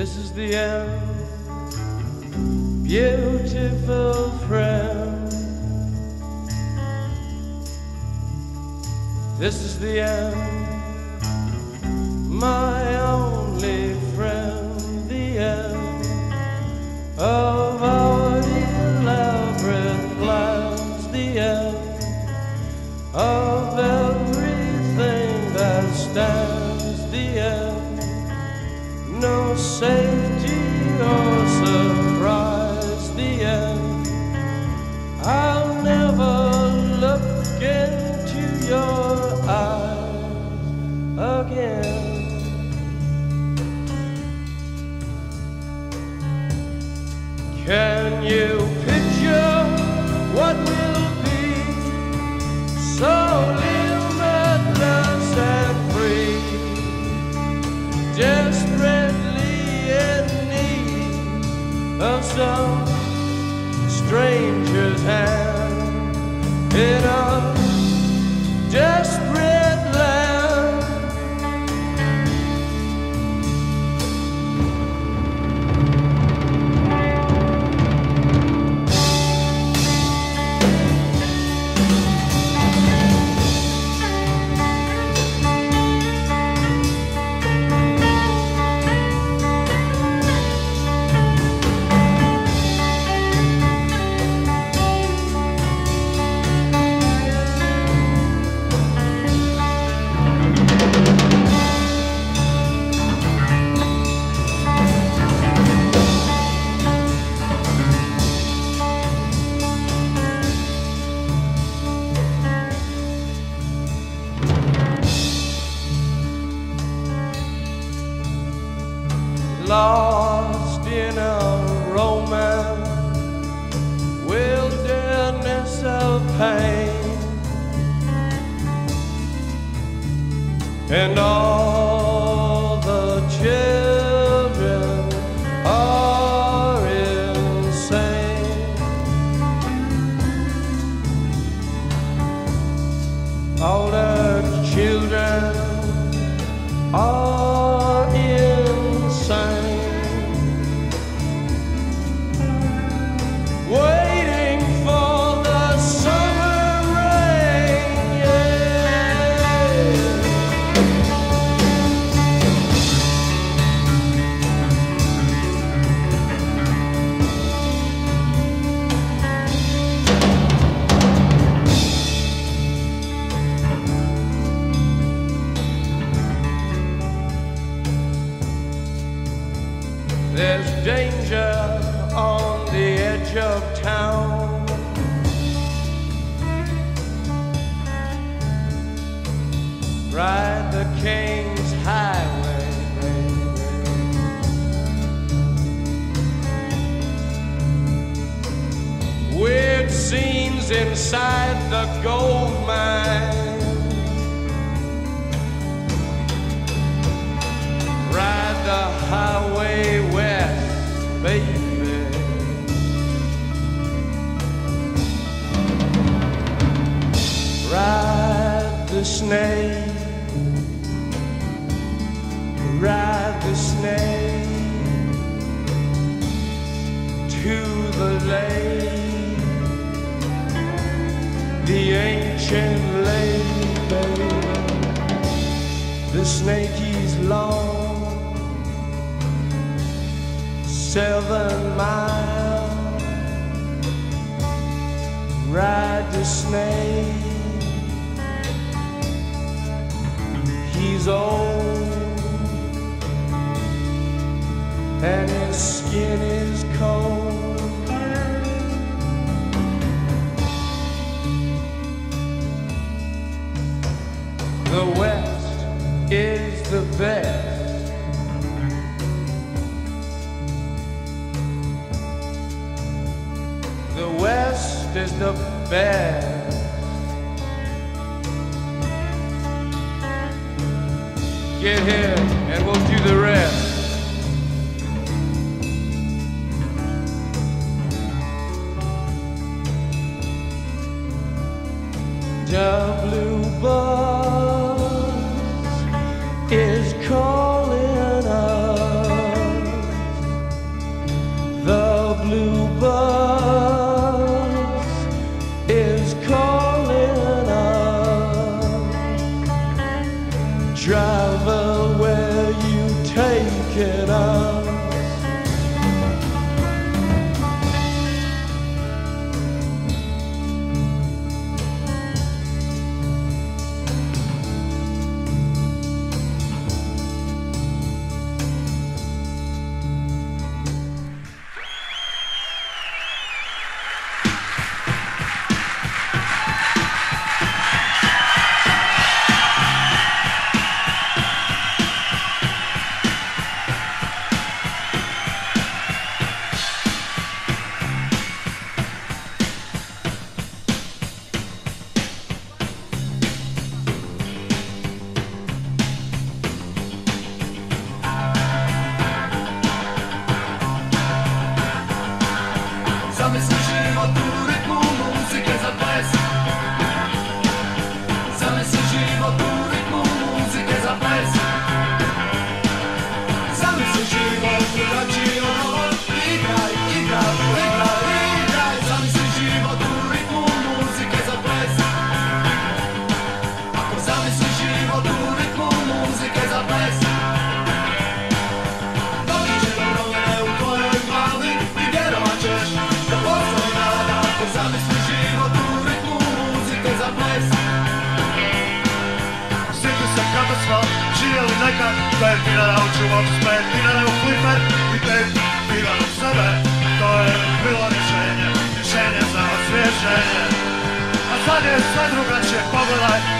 This is the end, beautiful friend. This is the end, my only friend, the end of our elaborate plans, the end of everything that stands, the end, no safety or surprise, the end. I'll never look into your eyes again. Can you of some stranger's hand in a in a Roman, wilderness of pain, and all edge of town. Ride the King's Highway, baby. Weird scenes inside the gold mine. The snake, ride the snake to the lake, the ancient lake, baby. The snake is long, seven miles. Ride the snake. He's old, and his skin is cold. The West is the best. The West is the best. Get here and we'll do the rest. The nekad Pet dinara u čuvac, pet dinara u fliper I pet dinara u sebe. To je bilo rješenje, rješenje za osvježenje. A sad je sve drugačije, pogledaj